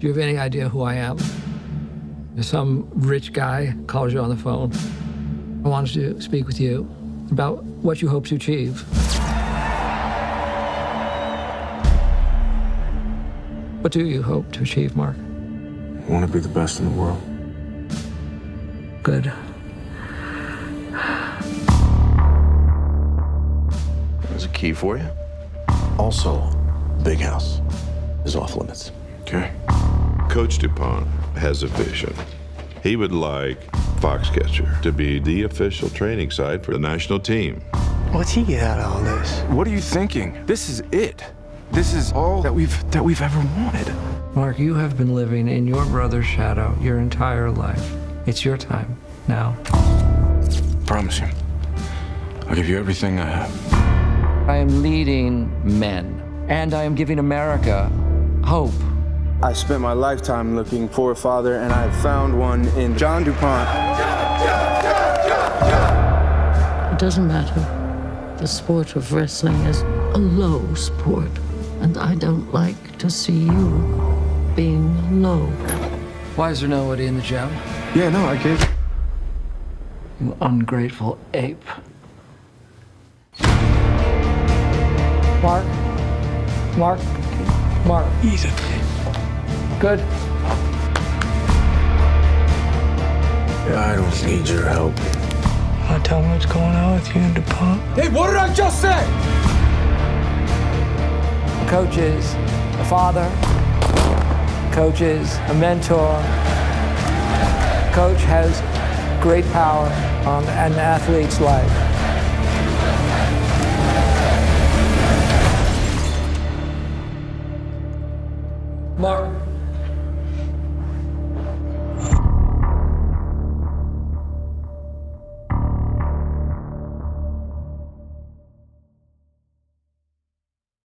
Do you have any idea who I am? Some rich guy calls you on the phone. I wanted to speak with you about what you hope to achieve. What do you hope to achieve, Mark? I want to be the best in the world. Good. There's a key for you. Also, Big House is off limits. Okay. Coach DuPont has a vision. He would like Foxcatcher to be the official training site for the national team. What's he get out of all this? What are you thinking? This is it. This is all that we've that we've ever wanted. Mark, you have been living in your brother's shadow your entire life. It's your time now. Promise you. I'll give you everything I have. I am leading men, and I am giving America hope. I spent my lifetime looking for a father, and I found one in John DuPont. It doesn't matter. The sport of wrestling is a low sport, and I don't like to see you being low. Why is there nobody in the gym? Yeah, no, I get. You ungrateful ape. Mark? Mark? Mark? Easy. Good. Yeah, I don't need your help. I tell me what's going on with you and DuPont. Hey, what did I just say? Coach is a father. Coach is a mentor. Coach has great power on an athlete's life. Mark,